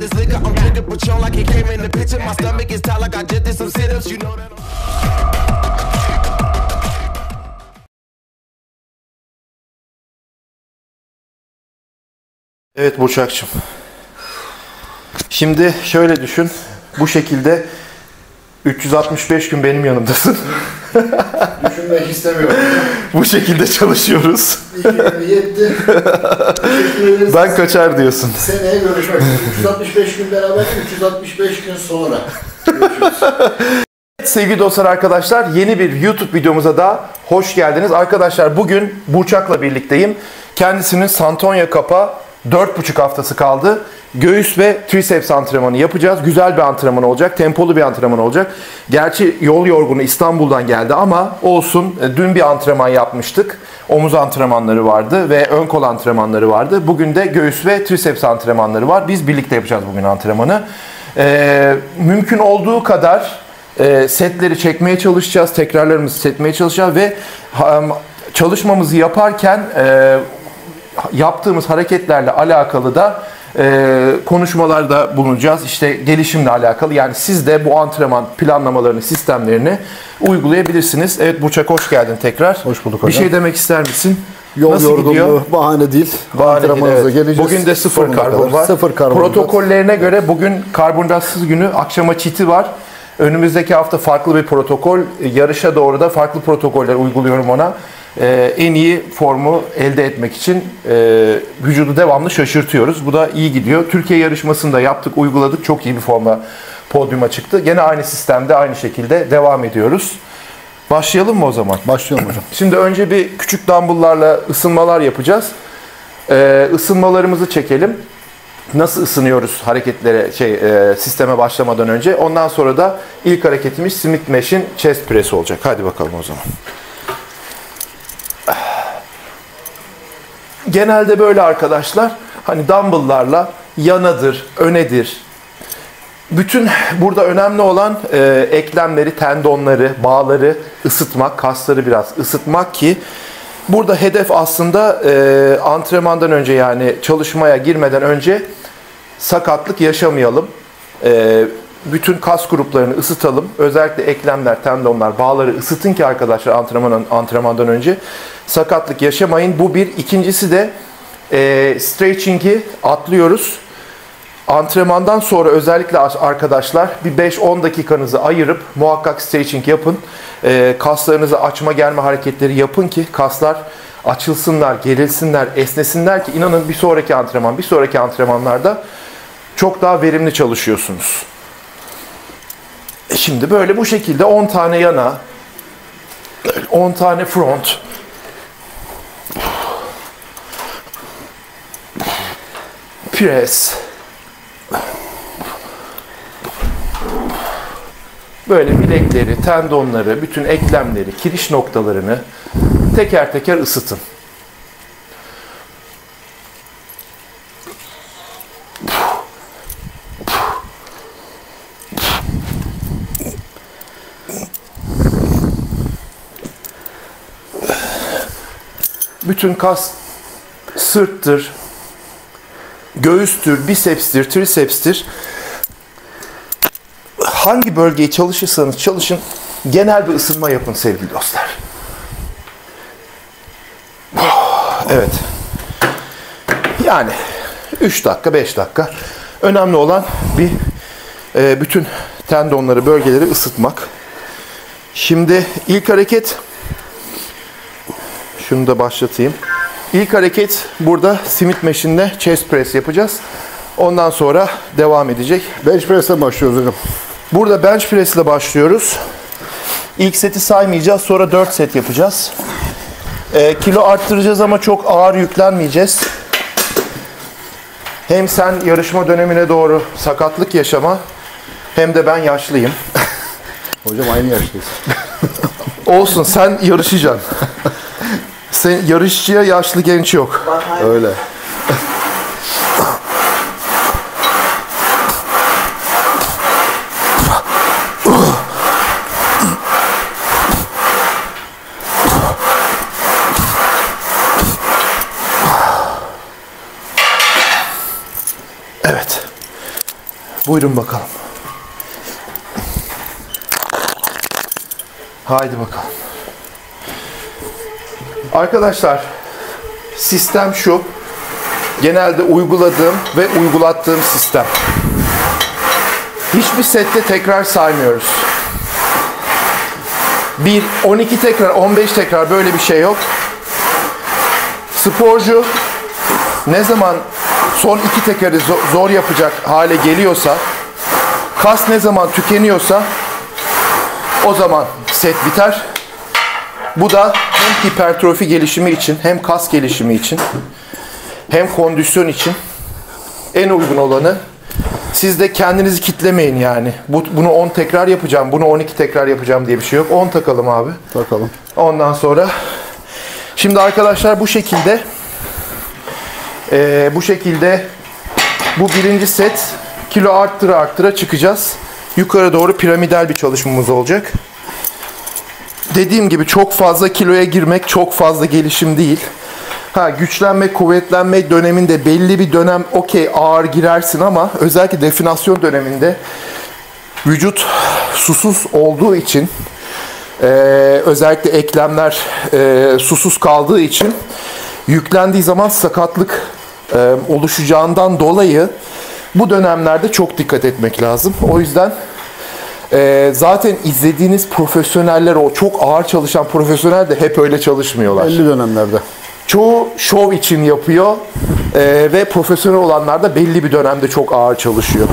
this liquor. I'm drinking Patron like it came in the picture. My stomach is tight like I just did some sit-ups. You know that. Evet Burçakçım. Şimdi şöyle düşün. Bu şekilde 365 gün benim yanımdasın. Düşünmek istemiyorum. Bu şekilde çalışıyoruz. Yetti. Ben kaçar diyorsun. Seneye görüşmek üzere. 365 gün beraber, 365 gün sonra. Görüşürüz. Sevgili dostlar arkadaşlar yeni bir YouTube videomuza da hoş geldiniz. Arkadaşlar bugün Burçak'la birlikteyim. Kendisinin Santonya Kapa 4,5 haftası kaldı. Göğüs ve triceps antrenmanı yapacağız. Güzel bir antrenman olacak. Tempolu bir antrenman olacak. Gerçi yol yorgunu İstanbul'dan geldi ama olsun. E, Dün bir antrenman yapmıştık. Omuz antrenmanları vardı ve ön kol antrenmanları vardı. Bugün de göğüs ve triceps antrenmanları var. Biz birlikte yapacağız bugün antrenmanı. Ee, mümkün olduğu kadar e, setleri çekmeye çalışacağız, tekrarlarımızı çekmeye çalışacağız ve çalışmamızı yaparken e, yaptığımız hareketlerle alakalı da e, konuşmalarda bulunacağız. İşte gelişimle alakalı. Yani siz de bu antrenman planlamalarını, sistemlerini uygulayabilirsiniz. Evet Burçak hoş geldin tekrar. Hoş bulduk Bir hocam. şey demek ister misin? Yol Nasıl yorgunluğu gidiyor? bahane değil. Bahane değil, evet. geleceğiz. Bugün de sıfır Sonuna karbon kadar. var. Sıfır karbon. Protokollerine göre bugün karbonhidratsız günü, akşama çiti var. Önümüzdeki hafta farklı bir protokol, yarışa doğru da farklı protokoller uyguluyorum ona. Ee, en iyi formu elde etmek için e, vücudu devamlı şaşırtıyoruz. Bu da iyi gidiyor. Türkiye yarışmasında yaptık, uyguladık. Çok iyi bir formla podyuma çıktı. Gene aynı sistemde, aynı şekilde devam ediyoruz. Başlayalım mı o zaman? Başlıyorum hocam. Şimdi önce bir küçük dumbbell'larla ısınmalar yapacağız. Ee, ısınmalarımızı çekelim. Nasıl ısınıyoruz hareketlere, şey e, sisteme başlamadan önce. Ondan sonra da ilk hareketimiz Smith Mesh'in chest press olacak. Hadi bakalım o zaman. Genelde böyle arkadaşlar. Hani dumbbell'larla yanadır, önedir, bütün burada önemli olan e, eklemleri, tendonları, bağları ısıtmak, kasları biraz ısıtmak ki burada hedef aslında e, antrenmandan önce yani çalışmaya girmeden önce sakatlık yaşamayalım. E, bütün kas gruplarını ısıtalım. Özellikle eklemler, tendonlar, bağları ısıtın ki arkadaşlar antrenman, antrenmandan önce sakatlık yaşamayın. Bu bir. İkincisi de e, stretching'i atlıyoruz. Antrenmandan sonra özellikle arkadaşlar bir 5-10 dakikanızı ayırıp muhakkak stretching yapın. Ee, kaslarınızı açma germe hareketleri yapın ki kaslar açılsınlar, gerilsinler, esnesinler ki inanın bir sonraki antrenman, bir sonraki antrenmanlarda çok daha verimli çalışıyorsunuz. E Şimdi böyle bu şekilde 10 tane yana, 10 tane front, press, böyle bilekleri, tendonları, bütün eklemleri, kiriş noktalarını teker teker ısıtın. Bütün kas sırttır, göğüstür, bisepstir, trisepstir hangi bölgeyi çalışırsanız çalışın genel bir ısınma yapın sevgili dostlar. Evet. Yani 3 dakika 5 dakika. Önemli olan bir e, bütün tendonları bölgeleri ısıtmak. Şimdi ilk hareket şunu da başlatayım. İlk hareket burada Smith Machine'le chest press yapacağız. Ondan sonra devam edecek. Bench press'e başlıyoruz hocam. Burada bench press ile başlıyoruz. İlk seti saymayacağız. Sonra 4 set yapacağız. Ee, kilo arttıracağız ama çok ağır yüklenmeyeceğiz. Hem sen yarışma dönemine doğru sakatlık yaşama hem de ben yaşlıyım. Hocam aynı yaştayız. Olsun sen yarışacaksın. Sen yarışçıya yaşlı genç yok. Öyle. Evet. Buyurun bakalım. Haydi bakalım. Arkadaşlar sistem şu. Genelde uyguladığım ve uygulattığım sistem. Hiçbir sette tekrar saymıyoruz. 1, 12 tekrar, 15 tekrar böyle bir şey yok. Sporcu ne zaman son iki zo- zor yapacak hale geliyorsa, kas ne zaman tükeniyorsa o zaman set biter. Bu da hem hipertrofi gelişimi için, hem kas gelişimi için, hem kondisyon için en uygun olanı. Siz de kendinizi kitlemeyin yani. Bu, bunu 10 tekrar yapacağım, bunu 12 tekrar yapacağım diye bir şey yok. 10 takalım abi. Bakalım. Ondan sonra şimdi arkadaşlar bu şekilde eee, bu şekilde bu birinci set kilo arttıra arttıra çıkacağız. Yukarı doğru piramidal bir çalışmamız olacak. Dediğim gibi çok fazla kiloya girmek çok fazla gelişim değil. Ha güçlenme, kuvvetlenme döneminde belli bir dönem okey ağır girersin ama özellikle definasyon döneminde vücut susuz olduğu için ee, özellikle eklemler e, susuz kaldığı için yüklendiği zaman sakatlık e, oluşacağından dolayı bu dönemlerde çok dikkat etmek lazım. O yüzden e, zaten izlediğiniz profesyoneller o çok ağır çalışan profesyonel de hep öyle çalışmıyorlar. 50 dönemlerde. Çoğu şov için yapıyor e, ve profesyonel olanlar da belli bir dönemde çok ağır çalışıyor.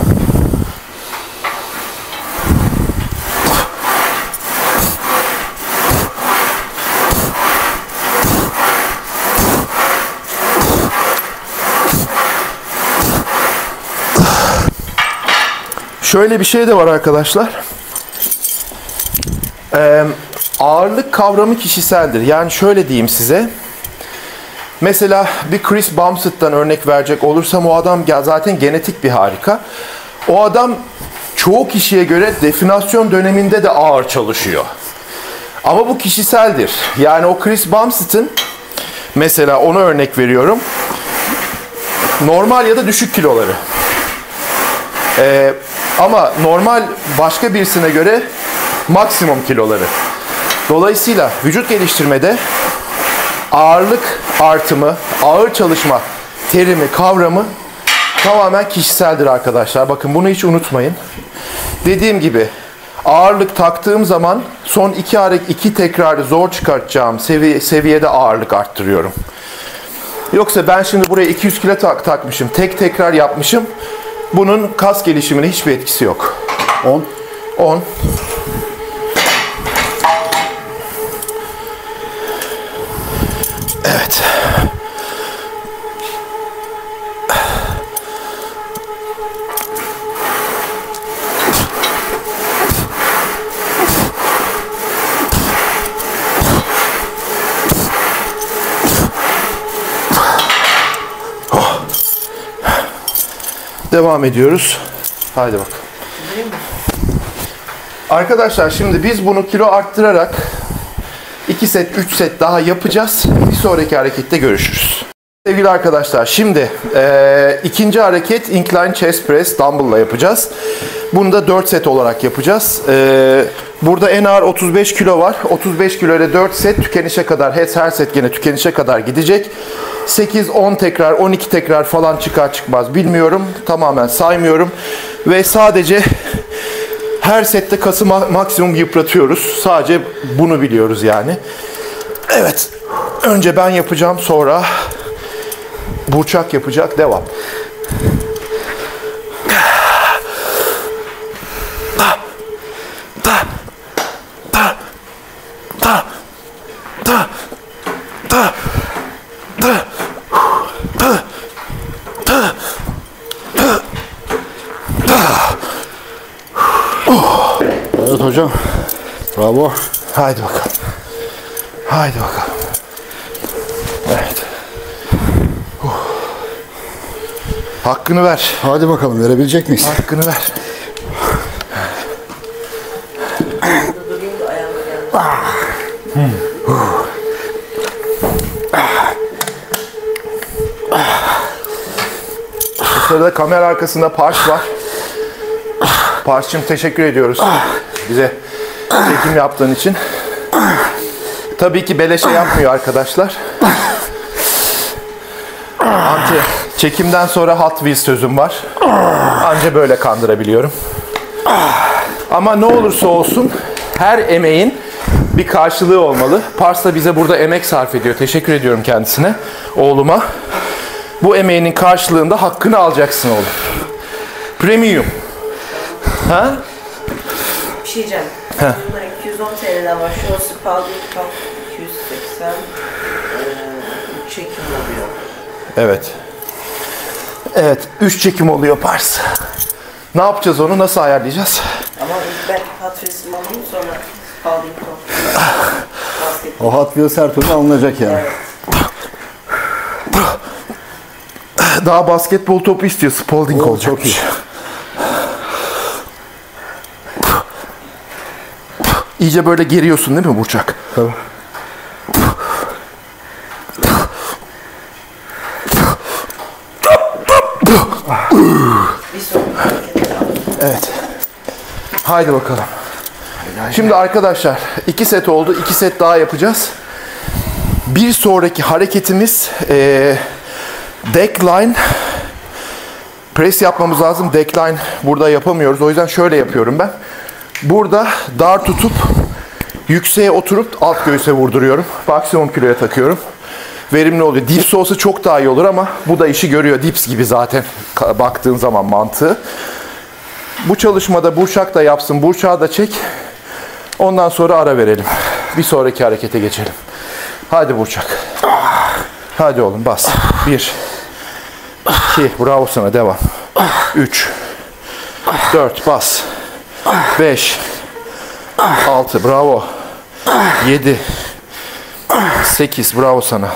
Şöyle bir şey de var arkadaşlar. Ee, ağırlık kavramı kişiseldir. Yani şöyle diyeyim size. Mesela bir Chris Bumstead'dan örnek verecek olursam o adam zaten genetik bir harika. O adam çoğu kişiye göre definasyon döneminde de ağır çalışıyor. Ama bu kişiseldir. Yani o Chris Bumstead'ın mesela ona örnek veriyorum. Normal ya da düşük kiloları. Ee, ama normal başka birisine göre maksimum kiloları. Dolayısıyla vücut geliştirmede ağırlık artımı, ağır çalışma terimi, kavramı tamamen kişiseldir arkadaşlar. Bakın bunu hiç unutmayın. Dediğim gibi ağırlık taktığım zaman son iki hareket iki tekrarı zor çıkartacağım seviye, seviyede ağırlık arttırıyorum. Yoksa ben şimdi buraya 200 kilo tak, takmışım, tek tekrar yapmışım. Bunun kas gelişimine hiçbir etkisi yok. 10. 10. Devam ediyoruz. Haydi bakalım. Arkadaşlar şimdi biz bunu kilo arttırarak 2 set 3 set daha yapacağız. Bir sonraki harekette görüşürüz. Sevgili arkadaşlar şimdi eee, ikinci hareket incline chest press dumbbell ile yapacağız. Bunu da 4 set olarak yapacağız. Eee, burada en ağır 35 kilo var. 35 kilo ile 4 set tükenişe kadar her set gene tükenişe kadar gidecek. 8-10 tekrar 12 tekrar falan çıkar çıkmaz bilmiyorum. Tamamen saymıyorum. Ve sadece her sette kası ma- maksimum yıpratıyoruz. Sadece bunu biliyoruz yani. Evet. Önce ben yapacağım sonra Burçak yapacak. Devam. Bravo. Haydi bakalım. Haydi bakalım. Evet. Huh. Hakkını ver. Hadi bakalım verebilecek miyiz? Hakkını ver. Bu sırada kamera arkasında parç var. Pars'cığım teşekkür ediyoruz. Bize çekim yaptığın için. Tabii ki beleşe yapmıyor arkadaşlar. Anti, çekimden sonra Hot Wheels sözüm var. Anca böyle kandırabiliyorum. Ama ne olursa olsun her emeğin bir karşılığı olmalı. Pars da bize burada emek sarf ediyor. Teşekkür ediyorum kendisine, oğluma. Bu emeğinin karşılığında hakkını alacaksın oğlum. Premium. Ha? Bir şey diyeceğim. Bunlar 210 TL'den başlıyor. Spalding Cup 280 eee, çekim oluyor. Evet. Evet, 3 çekim oluyor Pars. Ne yapacağız onu? Nasıl ayarlayacağız? Ama ben Hot Wheels'ımı alayım sonra Spalding. O Hot Wheels her türlü alınacak yani. Daha basketbol topu istiyor. Spalding olacak. çok iyi. İyice böyle geriyorsun değil mi Burçak? Tabii. Evet. Haydi bakalım. Şimdi arkadaşlar iki set oldu. iki set daha yapacağız. Bir sonraki hareketimiz eee deckline press yapmamız lazım. Deckline burada yapamıyoruz. O yüzden şöyle yapıyorum ben. Burada dar tutup yükseğe oturup alt göğüse vurduruyorum. Maksimum kiloya takıyorum. Verimli oluyor. Dips olsa çok daha iyi olur ama bu da işi görüyor. Dips gibi zaten baktığın zaman mantığı. Bu çalışmada Burçak da yapsın, Burçak'ı da çek. Ondan sonra ara verelim. Bir sonraki harekete geçelim. Hadi Burçak. Hadi oğlum bas. Bir. iki, Bravo sana. Devam. Üç. Dört. Bas. Beş. Altı. Bravo. Yedi. Sekiz. Bravo sana.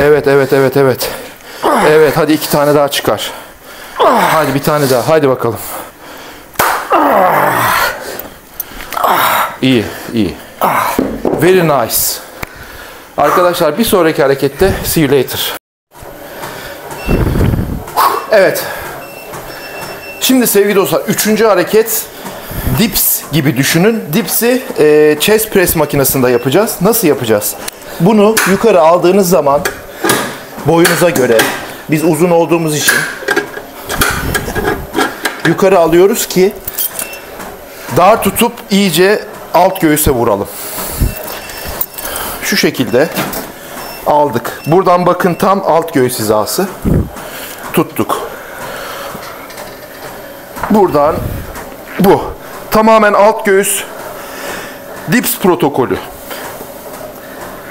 Evet, evet, evet, evet. Evet, hadi iki tane daha çıkar. Hadi bir tane daha. Hadi bakalım. İyi, iyi. Very nice. Arkadaşlar bir sonraki harekette see you later. Evet. Şimdi sevgili dostlar üçüncü hareket dips gibi düşünün. Dips'i e, chest press makinesinde yapacağız. Nasıl yapacağız? Bunu yukarı aldığınız zaman boyunuza göre biz uzun olduğumuz için yukarı alıyoruz ki dar tutup iyice alt göğüse vuralım. Şu şekilde aldık. Buradan bakın tam alt göğüs hizası. Tuttuk. Buradan bu. Tamamen alt göğüs dips protokolü.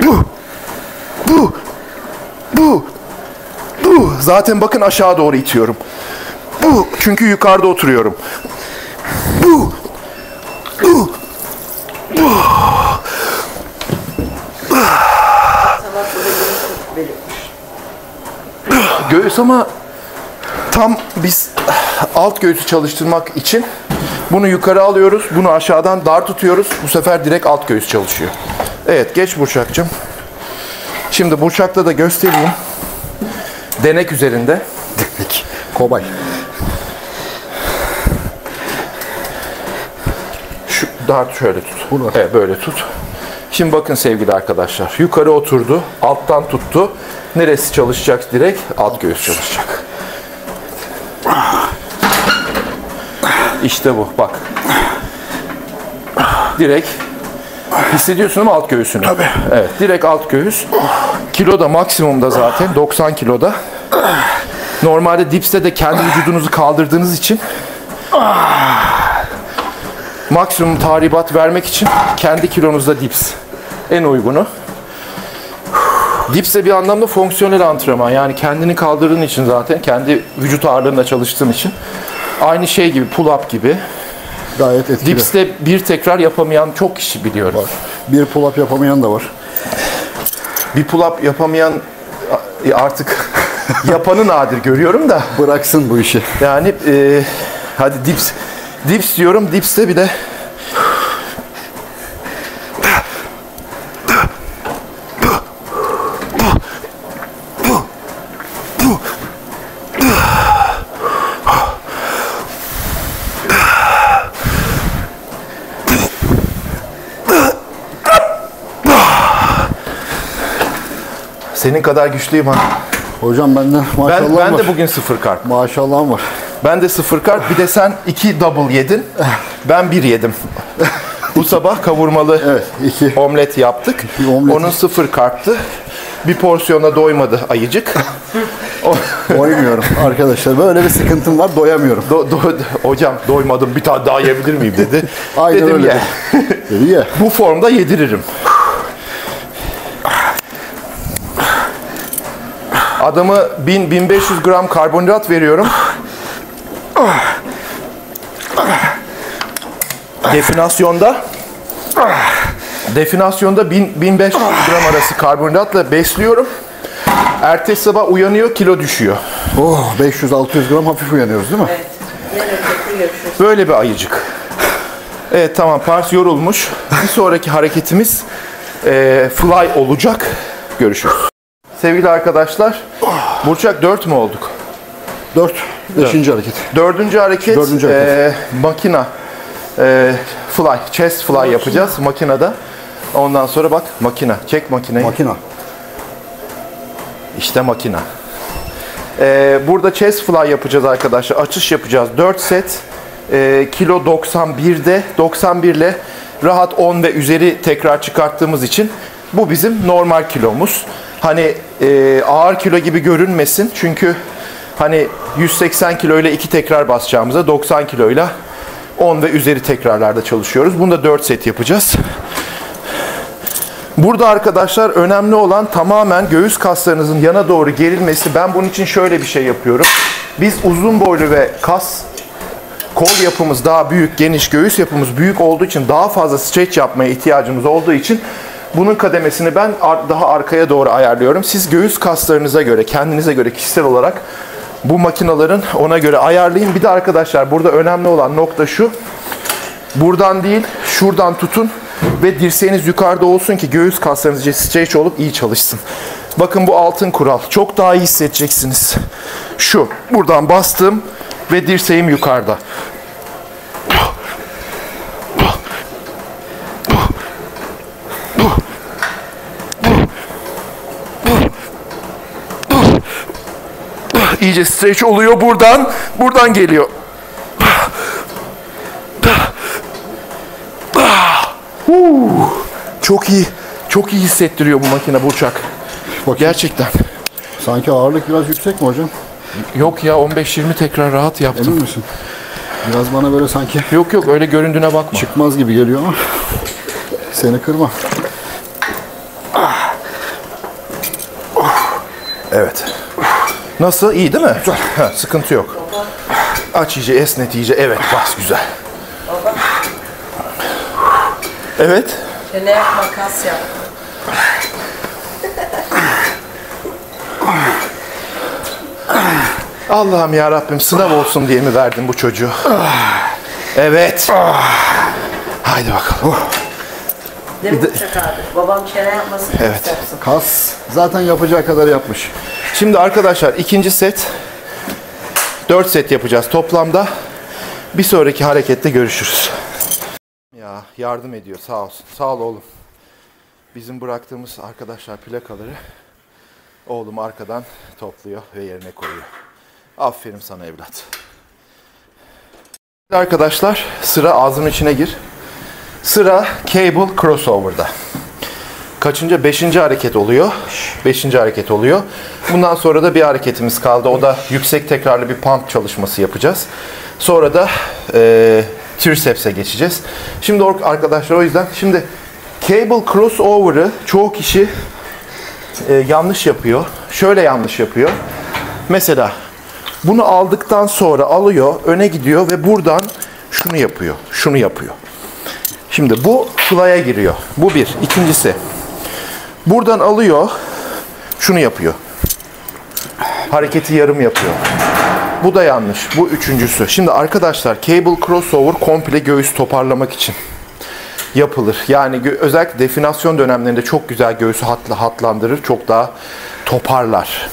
Bu. Bu. Bu. Bu. Zaten bakın aşağı doğru itiyorum. Bu. Çünkü yukarıda oturuyorum. Bu. Bu. Belirtmiş. Göğüs ama tam biz alt göğüsü çalıştırmak için bunu yukarı alıyoruz. Bunu aşağıdan dar tutuyoruz. Bu sefer direkt alt göğüs çalışıyor. Evet geç Burçak'cığım. Şimdi Burçak'ta da göstereyim. Denek üzerinde. Denek. Kobay. Şu dar şöyle tut. Bunu. Evet böyle tut. Şimdi bakın sevgili arkadaşlar. Yukarı oturdu. Alttan tuttu. Neresi çalışacak direkt? Alt göğüs çalışacak. İşte bu. Bak. Direkt hissediyorsun ama alt göğsünü. Tabii. Evet. Direkt alt göğüs. Kilo da maksimumda zaten. 90 kiloda. Normalde dipste de kendi vücudunuzu kaldırdığınız için maksimum tahribat vermek için kendi kilonuzda dips. En uygunu. Dips de bir anlamda fonksiyonel antrenman. Yani kendini kaldırdığın için zaten, kendi vücut ağırlığında çalıştığın için. Aynı şey gibi, pull up gibi. Gayet etkili. Dips'te bir tekrar yapamayan çok kişi biliyorum. Bir pull up yapamayan da var. Bir pull up yapamayan artık yapanı nadir görüyorum da. Bıraksın bu işi. Yani e, hadi dips dips diyorum dipste bir de Senin kadar güçlüyüm ha. Hocam Ben, maşallah ben var. de bugün sıfır kart. Maşallah var. Ben de sıfır kart. Bir de sen iki double yedin. Ben bir yedim. Bu sabah kavurmalı Evet, iki. omlet yaptık. Bir omlet. Onun sıfır karttı. Bir porsiyona doymadı ayıcık. Doymuyorum arkadaşlar. Böyle bir sıkıntım var. Doyamıyorum. Do- do- hocam doymadım bir tane daha yiyebilir miyim dedi. Aynen Dedim öyle. ya. dedi. Dedi ya. Bu formda yediririm. Adamı 1000-1500 gram karbonhidrat veriyorum. Definasyonda definasyonda 1000 1500 gram arası karbonhidratla besliyorum. Ertesi sabah uyanıyor, kilo düşüyor. Oh 500-600 gram hafif uyanıyoruz değil mi? Evet. Böyle bir ayıcık. Evet tamam Pars yorulmuş. Bir sonraki hareketimiz eee, fly olacak. Görüşürüz. Sevgili arkadaşlar, Burçak 4 mü olduk? 4. Beşinci hareket. Dördüncü hareket, Dördüncü hareket. eee, makina. Eee, fly, chest fly yapacağız makinede. Ondan sonra bak makina, çek makineyi. Makina. İşte makina. Ee, burada chest fly yapacağız arkadaşlar. Açış yapacağız. 4 set. Ee, kilo 91'de. 91 ile rahat 10 ve üzeri tekrar çıkarttığımız için bu bizim normal kilomuz. Hani e, ağır kilo gibi görünmesin. Çünkü hani 180 kilo ile 2 tekrar basacağımıza 90 kilo ile 10 ve üzeri tekrarlarda çalışıyoruz. Bunda 4 set yapacağız. Burada arkadaşlar önemli olan tamamen göğüs kaslarınızın yana doğru gerilmesi. Ben bunun için şöyle bir şey yapıyorum. Biz uzun boylu ve kas kol yapımız daha büyük, geniş, göğüs yapımız büyük olduğu için daha fazla stretch yapmaya ihtiyacımız olduğu için bunun kademesini ben daha arkaya doğru ayarlıyorum. Siz göğüs kaslarınıza göre, kendinize göre kişisel olarak bu makinaların ona göre ayarlayın. Bir de arkadaşlar burada önemli olan nokta şu. Buradan değil, şuradan tutun ve dirseğiniz yukarıda olsun ki göğüs kaslarınız stretch olup iyi çalışsın. Bakın bu altın kural. Çok daha iyi hissedeceksiniz. Şu, buradan bastım ve dirseğim yukarıda. İyice stretch oluyor buradan. Buradan geliyor. Çok iyi. Çok iyi hissettiriyor bu makine Burçak. Bakayım. Gerçekten. Sanki ağırlık biraz yüksek mi hocam? Yok ya 15-20 tekrar rahat yaptım. Emin misin? Biraz bana böyle sanki Yok yok öyle göründüğüne bakma. çıkmaz gibi geliyor ama seni kırma. Evet. Nasıl? İyi değil mi? Ha, sıkıntı yok. Aç iyice, esnet iyice. Evet, bas güzel. Evet. Yap, makas yap. Allah'ım ya Rabbim sınav olsun diye mi verdin bu çocuğu? Evet. Haydi bakalım. Değil mi Uçak abi? Babam çene yapmasın. Evet. Yapsın. Kas zaten yapacağı kadar yapmış. Şimdi arkadaşlar ikinci set 4 set yapacağız toplamda. Bir sonraki harekette görüşürüz. Ya yardım ediyor sağ olsun. Sağ ol oğlum. Bizim bıraktığımız arkadaşlar plakaları oğlum arkadan topluyor ve yerine koyuyor. Aferin sana evlat. Arkadaşlar sıra ağzımın içine gir. Sıra cable crossover'da. Kaçıncı? Beşinci hareket oluyor. Beşinci hareket oluyor. Bundan sonra da bir hareketimiz kaldı. O da yüksek tekrarlı bir pump çalışması yapacağız. Sonra da e, triceps'e geçeceğiz. Şimdi arkadaşlar o yüzden şimdi cable crossover'ı çoğu kişi e, yanlış yapıyor. Şöyle yanlış yapıyor. Mesela bunu aldıktan sonra alıyor, öne gidiyor ve buradan şunu yapıyor. Şunu yapıyor. Şimdi bu fly'a giriyor. Bu bir. İkincisi. Buradan alıyor. Şunu yapıyor. Hareketi yarım yapıyor. Bu da yanlış. Bu üçüncüsü. Şimdi arkadaşlar cable crossover komple göğüs toparlamak için yapılır. Yani özellikle definasyon dönemlerinde çok güzel göğsü hatla hatlandırır. Çok daha toparlar.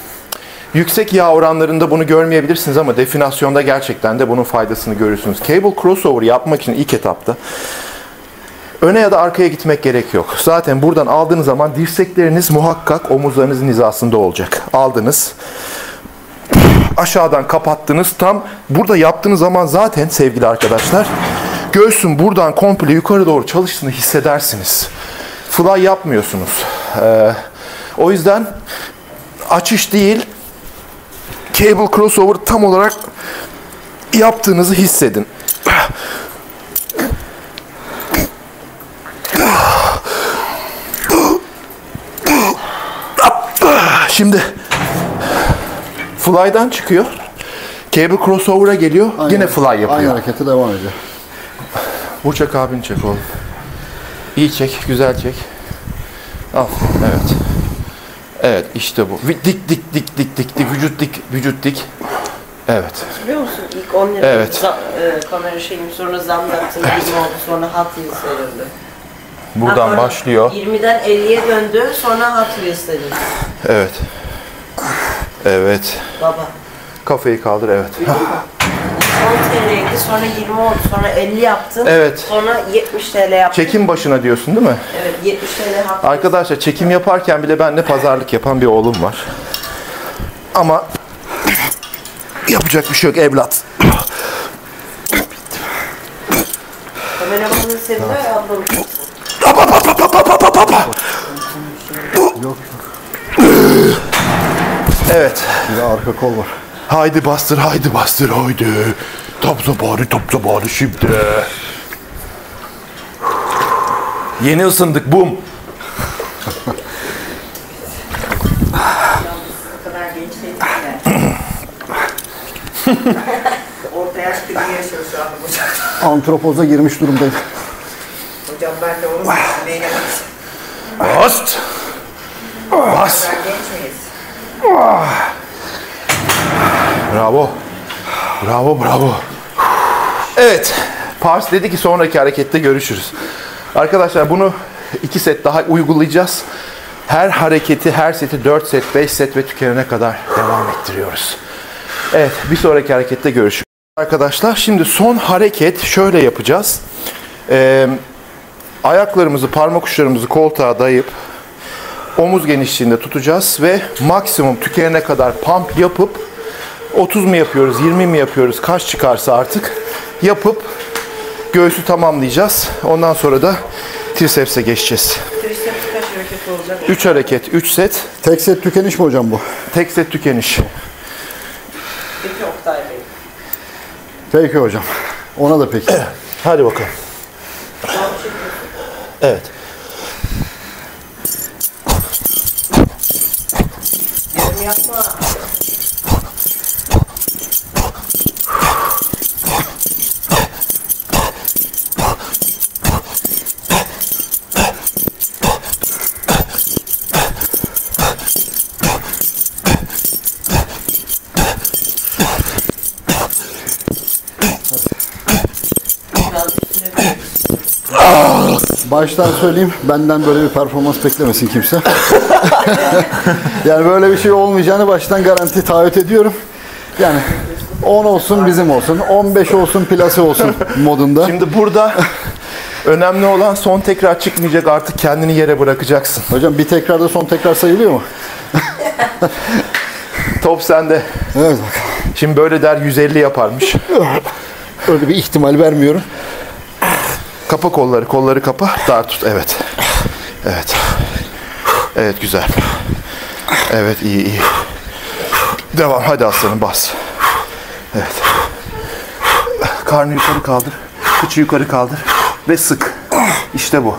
Yüksek yağ oranlarında bunu görmeyebilirsiniz ama definasyonda gerçekten de bunun faydasını görürsünüz. Cable crossover yapmak için ilk etapta Öne ya da arkaya gitmek gerek yok. Zaten buradan aldığınız zaman dirsekleriniz muhakkak omuzlarınızın hizasında olacak. Aldınız. Aşağıdan kapattınız. Tam burada yaptığınız zaman zaten sevgili arkadaşlar göğsün buradan komple yukarı doğru çalıştığını hissedersiniz. Fly yapmıyorsunuz. Ee, o yüzden açış değil cable crossover tam olarak yaptığınızı hissedin. Şimdi fly'dan çıkıyor. Cable crossover'a geliyor. yine fly yapıyor. Aynı harekete devam ediyor. Burçak abini çek oğlum. İyi çek, güzel çek. Al, evet. Evet, işte bu. Dik dik dik dik dik dik, vücut dik, vücut dik. Evet. Biliyor musun ilk 10 lira Evet. za- e, kamera şeyim sonra zamlattım 20 oldu sonra Hot Wheels verildi. Ha, Buradan başlıyor. 20'den 50'ye döndü sonra Wheels dedi. Evet. Evet. Baba. Kafayı kaldır, evet. 10 TL'ydi sonra 20 oldu sonra 50 yaptın. Evet. Sonra 70 TL yaptın. Çekim başına diyorsun değil mi? Evet 70 TL Wheels. Arkadaşlar çekim yaparken bile benimle pazarlık yapan bir oğlum var. Ama yapacak bir şey yok evlat. Kameramanın seviyor ya ablam. Evet. Bir de arka kol var. Haydi bastır, haydi bastır, haydi. Tam zamanı, tam zamanı şimdi. Yeni ısındık, bum. Orta yaş gibi yaşıyor şu anda. Antropoza girmiş durumdayım. Hocam ben de onu neyle Bast. Bas. Bravo. Bravo, bravo. Evet. Pars dedi ki sonraki harekette görüşürüz. Arkadaşlar bunu iki set daha uygulayacağız. Her hareketi, her seti 4 set, 5 set ve tükenene kadar devam ettiriyoruz. Evet, bir sonraki harekette görüşürüz. Arkadaşlar şimdi son hareket şöyle yapacağız. Ee, ayaklarımızı, parmak uçlarımızı koltuğa dayayıp omuz genişliğinde tutacağız ve maksimum tükenene kadar pump yapıp 30 mu yapıyoruz, 20 mi yapıyoruz, kaç çıkarsa artık yapıp göğsü tamamlayacağız. Ondan sonra da triceps'e geçeceğiz. Triceps kaç hareket olacak? 3 hareket, 3 set, Tek set tükeniş mi hocam bu? tek set tükeniş. Peki Oktay Bey. Peki hocam. Ona da peki. Hadi bakalım. Evet. Yapma. Baştan söyleyeyim benden böyle bir performans beklemesin kimse. yani böyle bir şey olmayacağını baştan garanti taahhüt ediyorum. Yani 10 olsun bizim olsun, 15 olsun plase olsun modunda. Şimdi burada önemli olan son tekrar çıkmayacak artık kendini yere bırakacaksın. Hocam bir tekrarda son tekrar sayılıyor mu? Top sende. Evet. Şimdi böyle der 150 yaparmış. Öyle bir ihtimal vermiyorum. Kapa kolları, kolları kapa. Dar tut. Evet. Evet. Evet güzel. Evet iyi iyi. Devam. Hadi aslanım bas. Evet. Karnı yukarı kaldır. Kıçı yukarı kaldır. Ve sık. İşte bu.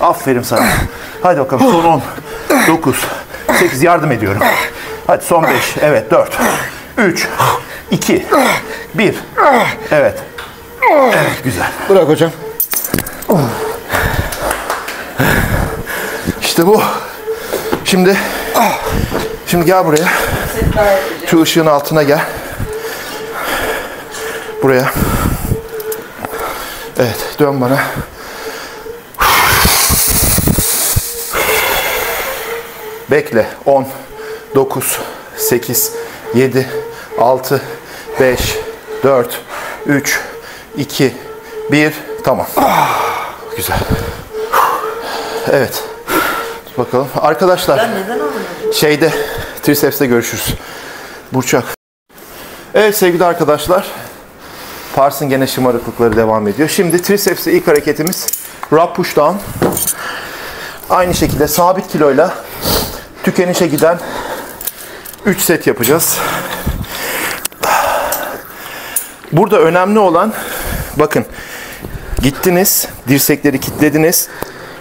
Aferin sana. Hadi bakalım son 10. 9. 8 yardım ediyorum. Hadi son 5. Evet 4. 3. 2. 1. Evet. Evet güzel. Bırak hocam. İşte bu. Şimdi şimdi gel buraya. Şu ışığın altına gel. Buraya. Evet, dön bana. Bekle. 10 9 8 7 6 5 4 3 2 1 Tamam. Güzel. Evet. Bakalım. Arkadaşlar Ben neden anlamadım? şeyde triceps'te görüşürüz. Burçak. Evet sevgili arkadaşlar. Pars'ın gene şımarıklıkları devam ediyor. Şimdi triceps'te ilk hareketimiz rock push down. Aynı şekilde sabit kiloyla tükenişe giden 3 set yapacağız. Burada önemli olan bakın gittiniz dirsekleri kilitlediniz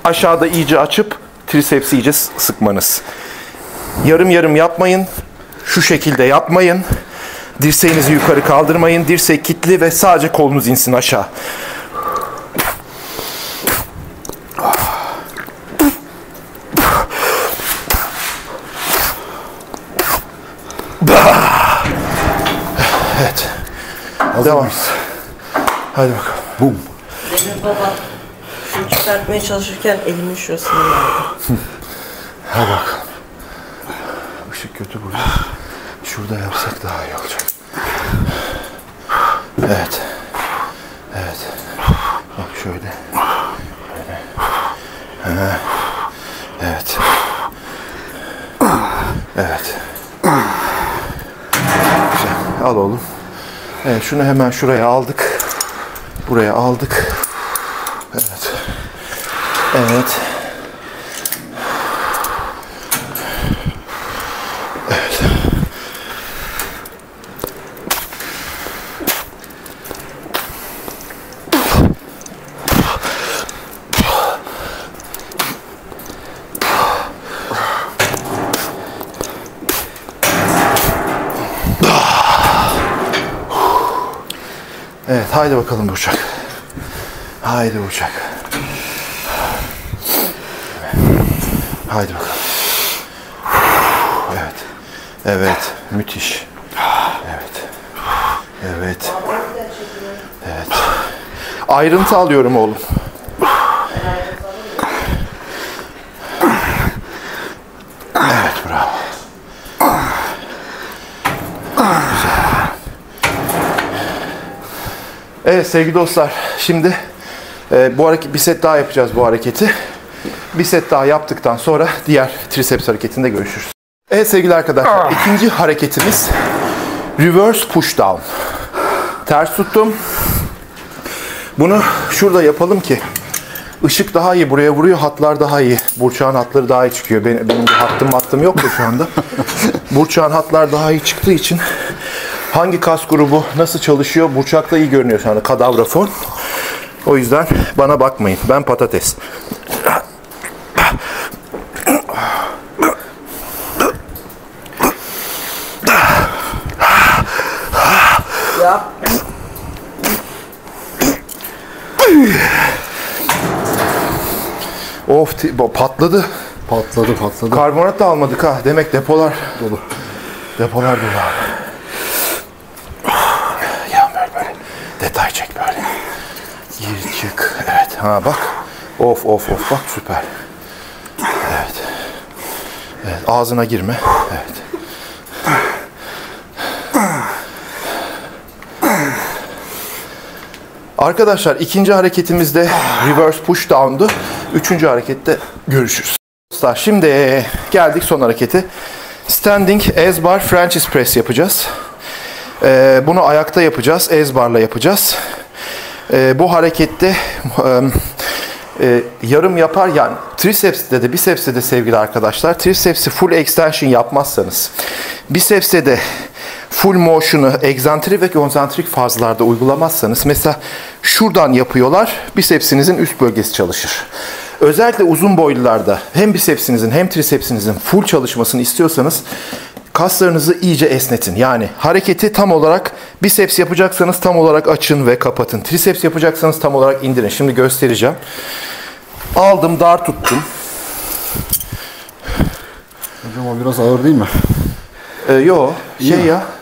aşağıda iyice açıp tricepsi iyice sıkmanız. Yarım yarım yapmayın. Şu şekilde yapmayın. Dirseğinizi yukarı kaldırmayın. Dirsek kilitli ve sadece kolunuz insin aşağı. Evet. Devam. Hadi bakalım. Bum. Benim babam şunu çıkartmaya çalışırken elimin şurasını yardı. Hadi bakalım. Işık kötü burada. Şurada yapsak daha iyi olacak. Evet. Evet. Bak şöyle. Böyle. Ha. Evet. Evet. Güzel. Al oğlum. Evet, şunu hemen şuraya aldık. Buraya aldık. Evet. Evet. Evet, haydi bakalım Burçak. Haydi Burçak. Haydi bakalım. Evet. Evet, müthiş. Evet. Evet. Evet. Ayrıntı alıyorum oğlum. Evet, bravo. Evet sevgili dostlar, şimdi e, bu hareket bir set daha yapacağız bu hareketi. Bir set daha yaptıktan sonra diğer triceps hareketinde görüşürüz. Evet sevgili arkadaşlar, ikinci hareketimiz reverse push down. Ters tuttum. Bunu şurada yapalım ki ışık daha iyi buraya vuruyor, hatlar daha iyi. Burçağın hatları daha iyi çıkıyor. Benim, benim bir hattım hattım yok da şu anda. Burçağın hatlar daha iyi çıktığı için hangi kas grubu nasıl çalışıyor Burçak'ta iyi görünüyor şu anda kadavra form. O yüzden bana bakmayın. Ben patates. Of patladı. Patladı patladı. Karbonat da almadık ha. Demek depolar dolu. Depolar dolu abi. Ya böyle böyle. Detay çek böyle. Gir çık. Evet. Ha bak. Of of of bak süper. Evet. Evet ağzına girme. Evet. Arkadaşlar ikinci hareketimizde reverse push down'du. Üçüncü harekette görüşürüz. Dostlar şimdi geldik son hareketi. Standing as bar Francis press yapacağız. Ee, bunu ayakta yapacağız. Az barla yapacağız. Ee, bu harekette e, e, yarım yapar yani triceps'te de biceps'te de sevgili arkadaşlar triceps'i full extension yapmazsanız biceps'te de full motion'u egzantrik ve konsantrik fazlarda uygulamazsanız mesela şuradan yapıyorlar bicepsinizin üst bölgesi çalışır. Özellikle uzun boylularda hem bicepsinizin hem tricepsinizin full çalışmasını istiyorsanız kaslarınızı iyice esnetin. Yani hareketi tam olarak biceps yapacaksanız tam olarak açın ve kapatın. Triceps yapacaksanız tam olarak indirin. Şimdi göstereceğim. Aldım, dar tuttum. Hocam o biraz ağır değil mi? Ee, yo, şey ya.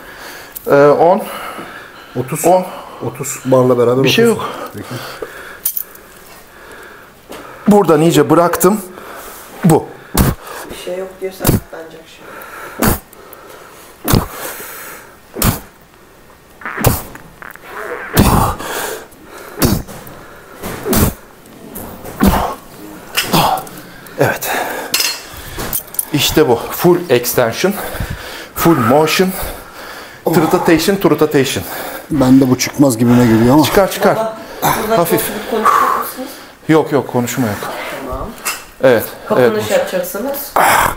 Ee, 10. 30. 10. 30 barla beraber. Bir 30. şey yok. Peki. Buradan iyice bıraktım. Bu. Bir şey yok diyorsan saklanacak şimdi. Evet. İşte bu. Full extension, full motion. Rotation to rotation. Ben de bu çıkmaz gibime geliyor ama. Çıkar çıkar. Baba, Hafif. Yok yok konuşma yok. Tamam. Evet. Evet. Kapanış yapacaksınız.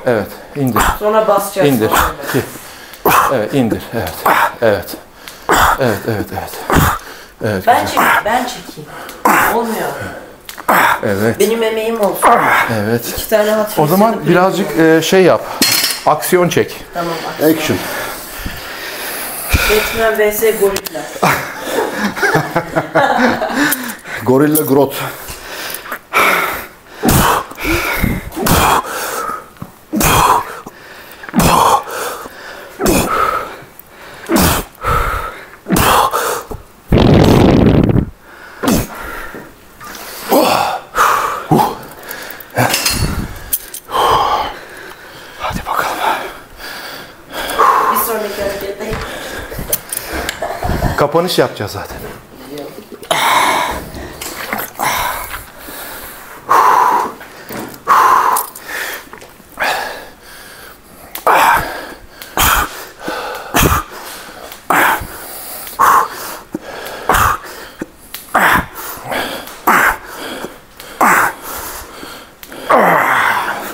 Evet. İndir. Sonra basacaksınız. İndir. Evet indir. Evet. Evet. Evet evet evet. Evet. Ben çekeyim, ben çekeyim. Olmuyor. Evet. Benim emeğim olsun. Evet. İki tane hat O zaman birazcık e, şey yap. Aksiyon çek. Tamam. Action. Batman vs Gorilla. Gorilla Grot. Kapanış yapacağız zaten.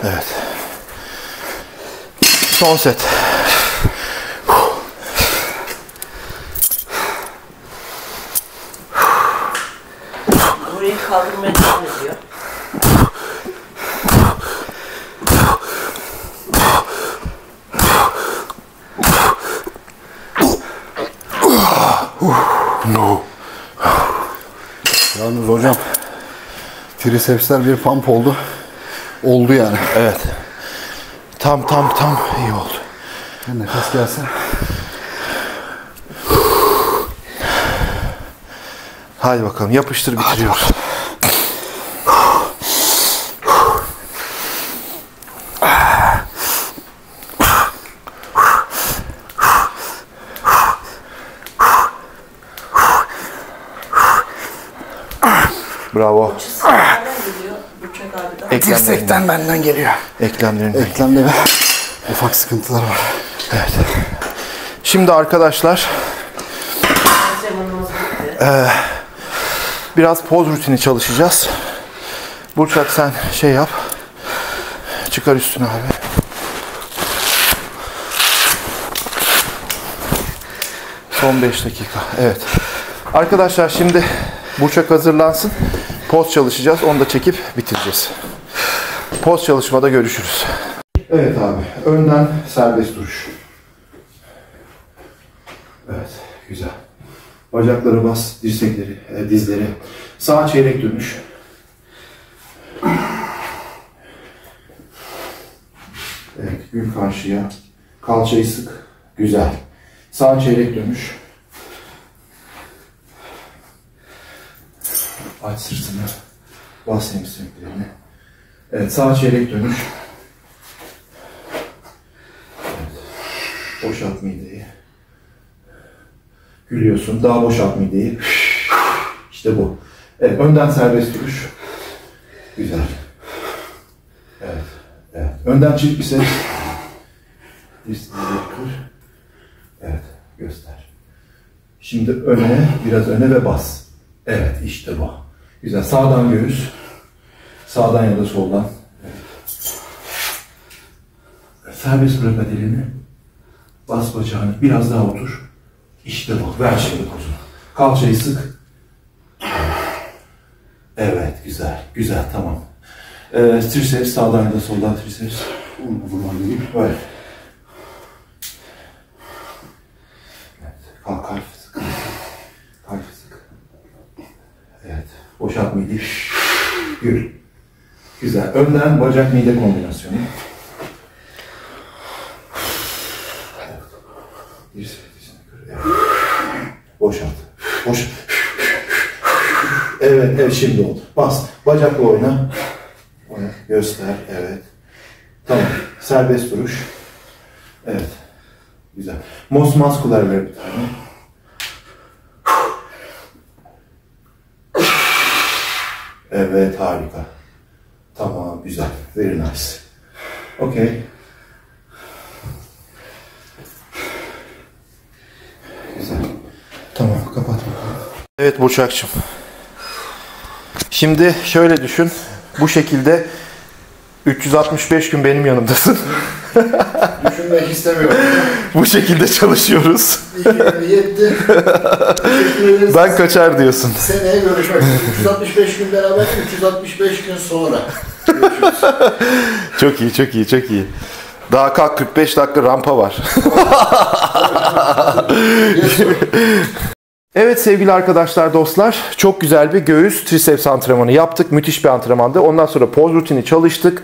Evet. Son set. Burayı kaldırmaya devam ediyor. Yalnız hocam. Trisepsler bir pump oldu. Oldu yani. Evet. Tam tam tam iyi oldu. Nefes gelse. Hadi bakalım yapıştır bitiriyoruz. Bravo. Eklemlerinden. benden geliyor. Eklemlerinden. Eklemde bir ufak sıkıntılar var. Evet. Şimdi arkadaşlar bitti. Biraz poz rutini çalışacağız. Burçak sen şey yap. Çıkar üstüne abi. Son 5 dakika. Evet. Arkadaşlar şimdi Burçak hazırlansın. Poz çalışacağız. Onu da çekip bitireceğiz. Poz çalışmada görüşürüz. Evet abi. Önden serbest duruş. Evet. Güzel. Bacakları bas, dirsekleri, e, dizleri. Sağ çeyrek dönüş. Evet, gül karşıya. Kalçayı sık. Güzel. Sağ çeyrek dönüş. Aç sırtını. Bas hamstringlerini. Evet, sağ çeyrek dönüş. Evet. Boşalt mideyi. Gülüyorsun. Daha boşalt mideyi. İşte bu. Evet, önden serbest duruş. Güzel. Evet. Evet. Önden çift bir ses. Dirsekleri kır. Evet. Göster. Şimdi öne, biraz öne ve bas. Evet, işte bu. Güzel. Sağdan göğüs. Sağdan ya da soldan. Evet. Serbest bırak elini. Bas bacağını. Biraz daha otur. İşte bu. Ver şimdi kozunu. Kalçayı sık. Evet, güzel. Güzel, tamam. Ee, triceps sağdan ya da soldan triceps. Vurman değil. Böyle. Evet. Kalk, kalk sık. Kalk sık. Evet. Boşalt mide. Gül. Güzel. Önden bacak mide kombinasyonu. Evet. Evet. Boşalt. Boş. Evet, evet şimdi oldu. Bas. Bacakla oyna. Oyna. Göster. Evet. Tamam. Serbest duruş. Evet. Güzel. Mos muscular ver bir tane. Evet harika. Tamam güzel. Very nice. Okay. Evet Burçakçım. Şimdi şöyle düşün. Bu şekilde 365 gün benim yanımdasın. Düşünmek istemiyorum. Bu şekilde çalışıyoruz. Yetti. Ben kaçar diyorsun. Seneye görüşmek üzere. 365 gün beraber 365 gün sonra. Çok iyi, çok iyi, çok iyi. Daha kalk 45 dakika rampa var. Evet sevgili arkadaşlar, dostlar. Çok güzel bir göğüs triceps antrenmanı yaptık. Müthiş bir antrenmandı. Ondan sonra poz rutini çalıştık.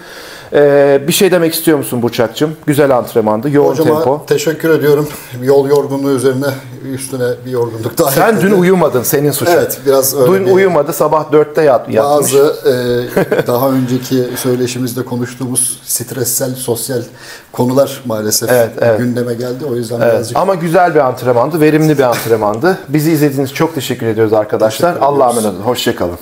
Ee, bir şey demek istiyor musun Burçak'cığım? Güzel antrenmandı. Yoğun Hocama tempo. teşekkür ediyorum. Yol yorgunluğu üzerine üstüne bir yorgunluk daha Sen dün ekledi. uyumadın. Senin suçun. Evet, biraz öyle Dün bir- uyumadı. Sabah 4'te yat, yatmış. Bazı e, daha önceki söyleşimizde konuştuğumuz stressel, sosyal konular maalesef Evet, evet. gündeme geldi. O yüzden Evet, birazcık ama güzel bir antrenmandı. Verimli bir antrenmandı. Bizi izlediğiniz çok teşekkür ediyoruz arkadaşlar. Allah'a emanet olun. Hoşçakalın.